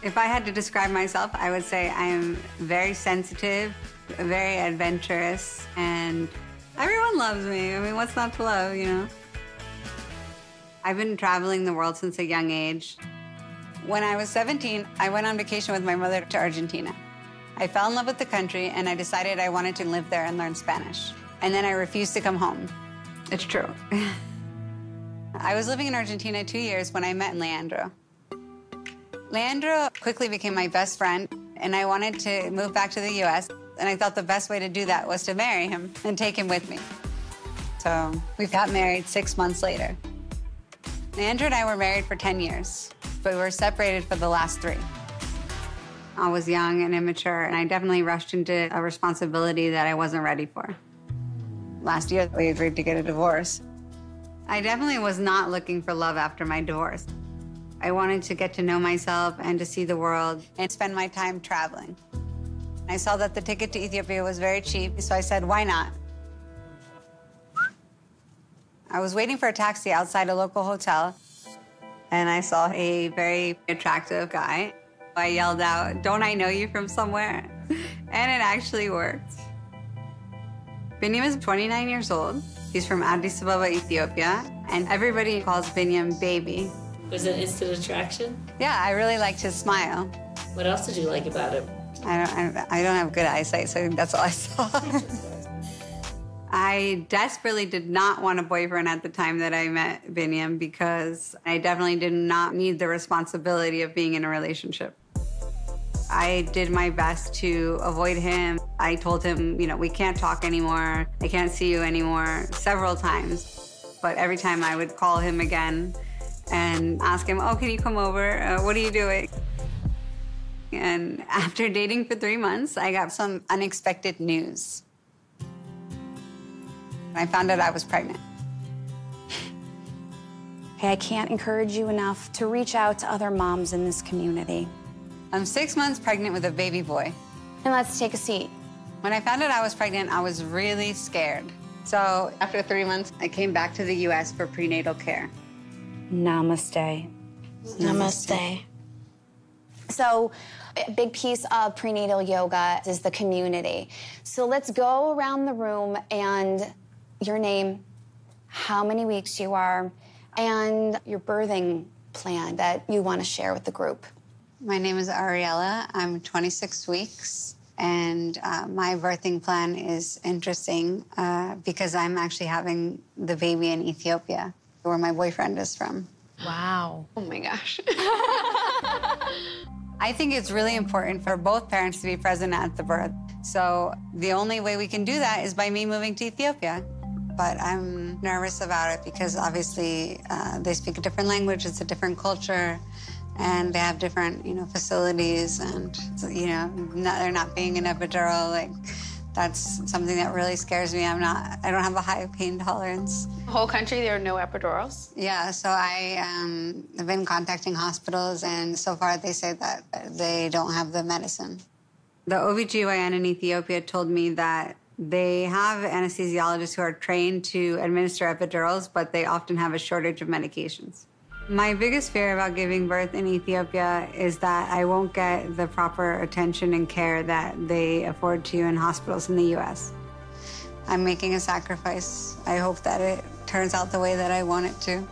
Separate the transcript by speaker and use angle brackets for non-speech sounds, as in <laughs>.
Speaker 1: If I had to describe myself, I would say I am very sensitive, very adventurous, and everyone loves me. I mean, what's not to love, you know? I've been traveling the world since a young age. When I was 17, I went on vacation with my mother to Argentina. I fell in love with the country and I decided I wanted to live there and learn Spanish. And then I refused to come home. It's true. <laughs> I was living in Argentina two years when I met Leandro. Leandro quickly became my best friend, and I wanted to move back to the US. And I thought the best way to do that was to marry him and take him with me. So we got married six months later. Leandro and I were married for 10 years, but we were separated for the last three. I was young and immature, and I definitely rushed into a responsibility that I wasn't ready for. Last year, we agreed to get a divorce. I definitely was not looking for love after my divorce. I wanted to get to know myself and to see the world and spend my time traveling. I saw that the ticket to Ethiopia was very cheap, so I said, why not? I was waiting for a taxi outside a local hotel, and I saw a very attractive guy. I yelled out, don't I know you from somewhere? <laughs> And it actually worked. Binyam is 29 years old. He's from Addis Ababa, Ethiopia, and everybody calls Binyam baby.
Speaker 2: Was it instant attraction?
Speaker 1: Yeah, I really liked his smile.
Speaker 2: What else did you like about him?
Speaker 1: I don't, I don't have good eyesight, so that's all I saw. I desperately did not want a boyfriend at the time that I met Binyam because I definitely did not need the responsibility of being in a relationship. I did my best to avoid him. I told him, you know, we can't talk anymore. I can't see you anymore several times. But every time I would call him again and ask him, oh, can you come over? Uh, what are you doing? And after dating for three months, I got some unexpected news. I found out I was pregnant. <laughs>
Speaker 3: Hey, I can't encourage you enough to reach out to other moms in this community.
Speaker 1: I'm six months pregnant with a baby boy.
Speaker 3: And let's take a seat.
Speaker 1: When I found out I was pregnant, I was really scared. So after three months, I came back to the US for prenatal care.
Speaker 3: Namaste.
Speaker 4: Namaste.
Speaker 3: So, a big piece of prenatal yoga is the community. So, let's go around the room and your name, how many weeks you are, and your birthing plan that you want to share with the group.
Speaker 1: My name is Ariela. I'm 26 weeks, and uh, my birthing plan is interesting uh, because I'm actually having the baby in Ethiopia, where my boyfriend is from.
Speaker 4: Wow. Oh my gosh. <laughs>
Speaker 1: I think it's really important for both parents to be present at the birth. So the only way we can do that is by me moving to Ethiopia. But I'm nervous about it because obviously uh, they speak a different language, it's a different culture, and they have different, you know, facilities, and you know, not, they're not being an epidural. Like that's something that really scares me. I'm not. I don't have a high pain tolerance.
Speaker 4: The whole country, there are no epidurals.
Speaker 1: Yeah, so I um, have been contacting hospitals, and so far they say that they don't have the medicine. The OBGYN in Ethiopia told me that they have anesthesiologists who are trained to administer epidurals, but they often have a shortage of medications. My biggest fear about giving birth in Ethiopia is that I won't get the proper attention and care that they afford to you in hospitals in the US. I'm making a sacrifice. I hope that it turns out the way that I want it to.